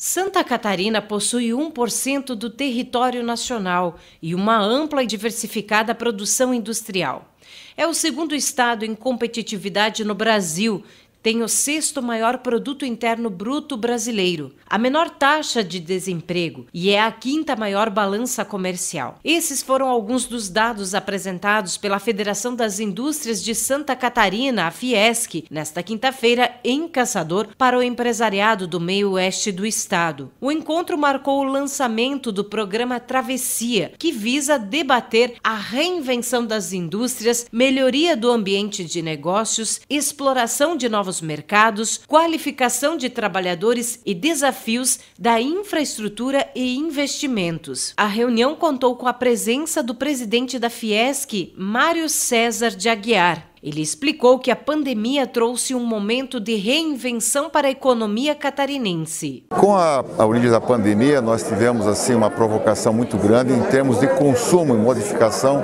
Santa Catarina possui 1% do território nacional e uma ampla e diversificada produção industrial. É o segundo estado em competitividade no Brasil, tem o sexto maior produto interno bruto brasileiro, a menor taxa de desemprego e é a quinta maior balança comercial. Esses foram alguns dos dados apresentados pela Federação das Indústrias de Santa Catarina, a Fiesc, nesta quinta-feira em Caçador para o empresariado do meio oeste do estado. O encontro marcou o lançamento do programa Travessia, que visa debater a reinvenção das indústrias, melhoria do ambiente de negócios, exploração de novos novos mercados, qualificação de trabalhadores e desafios da infraestrutura e investimentos. A reunião contou com a presença do presidente da Fiesc, Mário César de Aguiar. Ele explicou que a pandemia trouxe um momento de reinvenção para a economia catarinense. Com a, a origem da pandemia, nós tivemos assim uma provocação muito grande em termos de consumo e modificação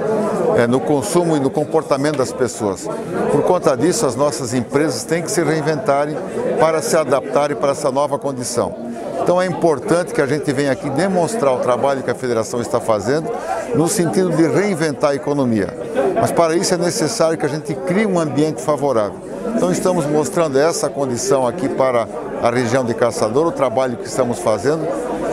é, no consumo e no comportamento das pessoas. Por conta disso, as nossas empresas têm que se reinventarem para se adaptarem para essa nova condição. Então é importante que a gente venha aqui demonstrar o trabalho que a federação está fazendo no sentido de reinventar a economia. Mas para isso é necessário que a gente crie um ambiente favorável. Então estamos mostrando essa condição aqui para a região de Caçador, o trabalho que estamos fazendo,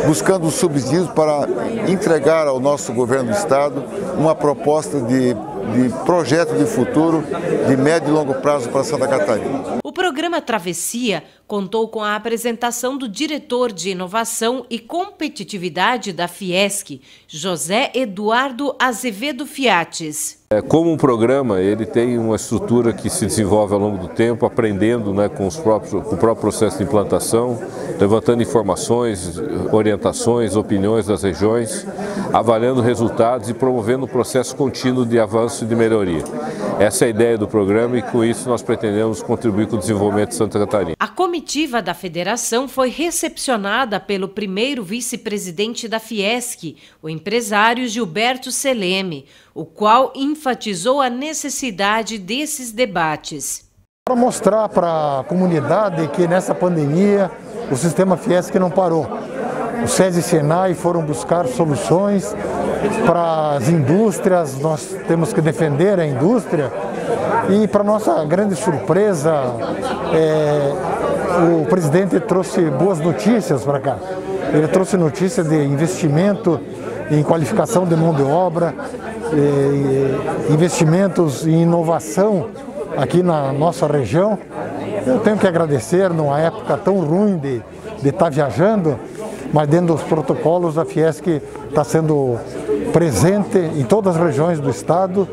buscando subsídios para entregar ao nosso governo do estado uma proposta de, de projeto de futuro de médio e longo prazo para Santa Catarina. O programa Travessia contou com a apresentação do diretor de Inovação e Competitividade da Fiesc, José Eduardo Azevedo Fiates. É, como um programa, ele tem uma estrutura que se desenvolve ao longo do tempo, aprendendo né, com, os próprios, com o próprio processo de implantação, levantando informações, orientações, opiniões das regiões, avaliando resultados e promovendo um processo contínuo de avanço e de melhoria. Essa é a ideia do programa e com isso nós pretendemos contribuir com o desenvolvimento de Santa Catarina. A comitiva da federação foi recepcionada pelo primeiro vice-presidente da Fiesc, o empresário Gilberto Seleme, o qual enfatizou a necessidade desses debates. Para mostrar para a comunidade que nessa pandemia o sistema Fiesc não parou. O SESI e Senai foram buscar soluções para as indústrias, nós temos que defender a indústria e para nossa grande surpresa, é, o presidente trouxe boas notícias para cá. Ele trouxe notícia de investimento em qualificação de mão de obra, investimentos em inovação aqui na nossa região. Eu tenho que agradecer numa época tão ruim de, de estar viajando, mas dentro dos protocolos a Fiesc está sendo presente em todas as regiões do estado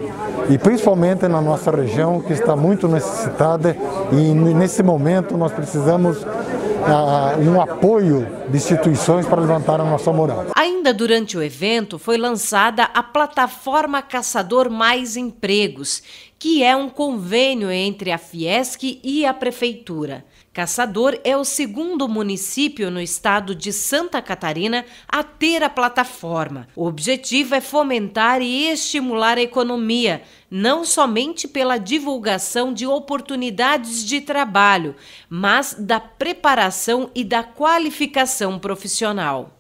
e principalmente na nossa região que está muito necessitada e nesse momento nós precisamos uh, um apoio de instituições para levantar a nossa moral. Ainda durante o evento foi lançada a plataforma Caçador Mais Empregos, que é um convênio entre a Fiesc e a Prefeitura. Caçador é o segundo município no estado de Santa Catarina a ter a plataforma. O objetivo é fomentar e estimular a economia, não somente pela divulgação de oportunidades de trabalho, mas da preparação e da qualificação profissional.